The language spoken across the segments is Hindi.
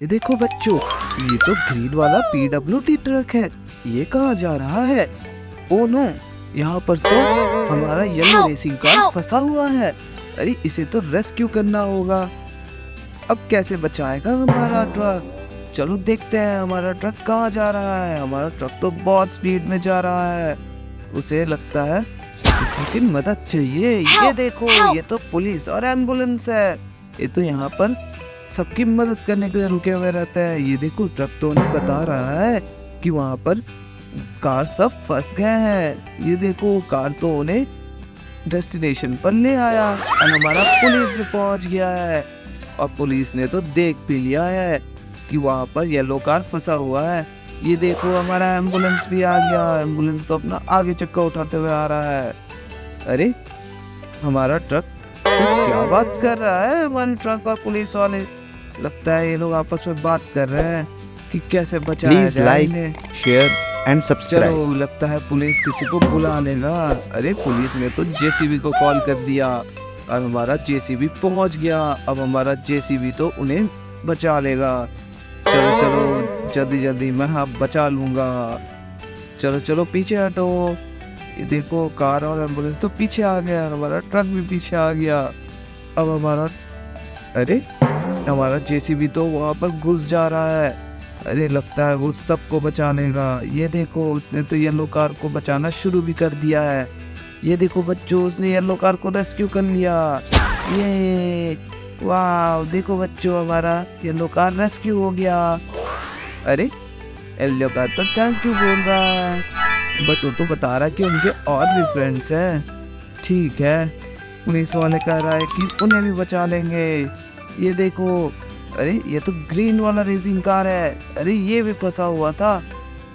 ये देखो बच्चों ये तो ग्रीन वाला पीडब्ल्यूडी ट्रक है। ये कहाँ जा रहा है? ओ नो यहाँ पर तो हमारा येलो रेसिंग कार फंसा हुआ है। अरे इसे तो रेस्क्यू करना होगा। अब कैसे बचाएगा हमारा ट्रक? चलो देखते हैं हमारा ट्रक कहाँ जा रहा है। हमारा ट्रक तो बहुत स्पीड में जा रहा है। उसे लगता है लेकिन मदद चाहिए। ये देखो ये तो पुलिस और एंबुलेंस है। ये तो यहाँ पर सबकी मदद करने के लिए रुके हुए रहते हैं? ये देखो ट्रक तो उन्हें बता रहा है कि वहाँ पर कार सब फंस गए हैं। ये देखो, कार तो उन्हें डेस्टिनेशन पर ले आया और हमारा पुलिस भी पहुँच गया है। और पुलिस ने तो देख भी लिया है कि वहाँ पर येलो कार फंसा हुआ है। ये देखो, हमारा एंबुलेंस भी आ गया। एंबुलेंस तो अपना आगे चक्का उठाते हुए आ रहा है। अरे, हमारा ट्रक तो क्या बात कर रहा है? हमारे ट्रक और पुलिस वाले लगता है ये लोग आपस में बात कर रहे हैं कि कैसे बचा शेयर एंड सब्सक्राइब चलो लगता है पुलिस किसी को बुला लेगा। अरे पुलिस ने तो जेसीबी को कॉल कर दिया। और हमारा जेसीबी पहुँच गया। अब हमारा जेसीबी तो उन्हें बचा लेगा। चलो चलो जल्दी जल्दी मैं हाँ बचा लूँगा। चलो चलो पीछे हटो। ये देखो कार और एंबुलेंस तो पीछे आ गया। हमारा ट्रक भी पीछे आ गया। अब हमारा अरे हमारा जेसीबी तो वहाँ पर घुस जा रहा है। अरे, लगता है वो सबको बचा लेगा ये देखो, उसने तो येलो कार को बचाना शुरू भी कर दिया है। ये देखो बच्चों, उसने येलो कार को रेस्क्यू कर लिया। ये वाह देखो बच्चों, हमारा येलो कार रेस्क्यू हो गया। अरे, येलो कार तो थैंक यू बोल रहा है। बट वो तो बता रहा कि उनके और भी फ्रेंड्स हैं। ठीक है, पुलिस वाले कह रहा है कि उन्हें भी बचा लेंगे। ये देखो अरे ये तो ग्रीन वाला रेसिंग कार है। अरे ये भी फंसा हुआ था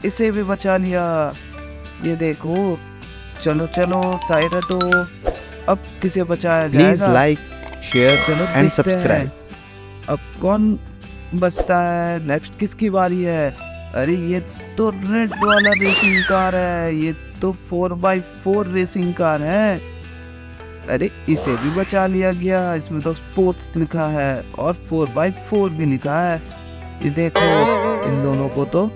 इसे भी बचा लिया। ये देखो चलो चलो साइड हटो अब किसे बचाया प्लीज़ लाइक शेयर चलो एंड सब्सक्राइब अब कौन बचता है? नेक्स्ट किसकी बारी है? अरे ये तो रेड वाला रेसिंग कार है। ये तो four by four racing car है। अरे, इसे भी बचा लिया गया। इसमें तो स्पोर्ट्स लिखा है और फोर बाई फोर भी लिखा है। ये देखो, इन दोनों को तो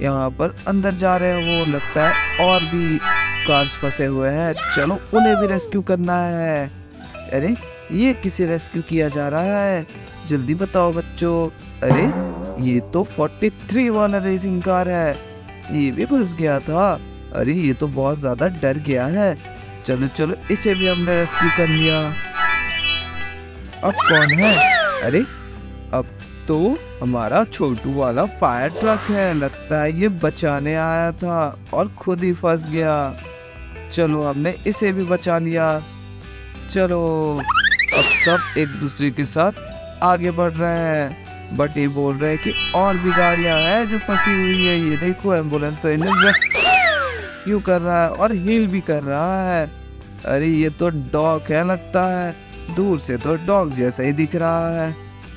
यहाँ पर अंदर जा रहे हैं वो, लगता है और भी कार्स फंसे हुए हैं। चलो, उन्हें भी रेस्क्यू करना है। अरे, ये किसे रेस्क्यू किया जा रहा है? जल्दी बताओ बच्चों। अरे, ये तो 43 वाला रेसिंग कार है। ये भी घुस गया था। अरे, ये तो बहुत ज़्यादा डर गया है। चलो चलो, इसे भी हमने रेस्क्यू कर लिया। अब कौन है? अरे, अब तो हमारा छोटू वाला फायर ट्रक है, लगता है ये बचाने आया था और खुद ही फंस गया। चलो, हमने इसे भी बचा लिया। चलो, अब सब एक दूसरे के साथ आगे बढ़ रहे हैं। बट ये बोल रहे हैं कि और भी गाड़ियाँ हैं जो फंसी हुई है। ये देखो एंबुलेंस तो इन्हें क्यों कर रहा है और हील भी कर रहा है। अरे ये तो डॉग है लगता है। दूर से तो डॉग जैसा ही दिख रहा है।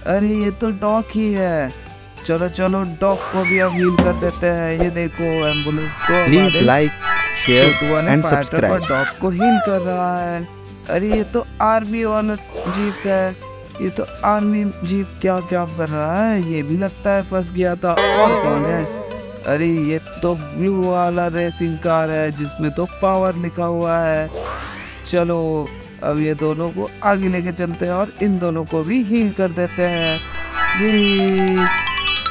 अरे ये तो डॉग ही है। चलो चलो डॉग को भी अब हील कर देते हैं। ये देखो एंबुलेंस को please like share and subscribe dog को हील कर रहा है। अरे ये तो आर्मी वाला जीप है। ये तो आर्मी जीप क्या क्या कर रहा है? ये भी लगता है फंस गया था। और कौन है? अरे, ये तो ब्लू वाला रेसिंग कार है, जिसमें तो पावर लिखा हुआ है। चलो, अब ये दोनों को आगे लेके चलते हैं और इन दोनों को भी हील कर देते हैं।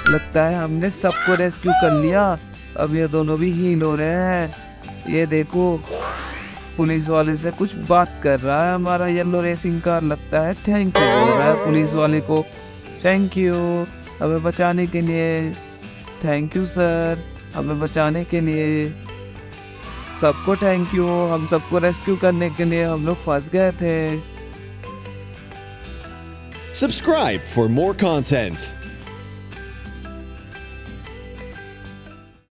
लगता है हमने सबको रेस्क्यू कर लिया। अब ये दोनों भी हील हो रहे हैं। ये देखो, पुलिस वाले से कुछ बात कर रहा है हमारा येलो रेसिंग कार लगता है थैंक यू बोल रहा है पुलिस वाले को। थैंक यू हमें बचाने के लिए थैंक यू, सर। हमें बचाने के लिए। सबको थैंक यू। हम सबको रेस्क्यू करने के लिए हम लोग फंस गए थे। Subscribe for more content.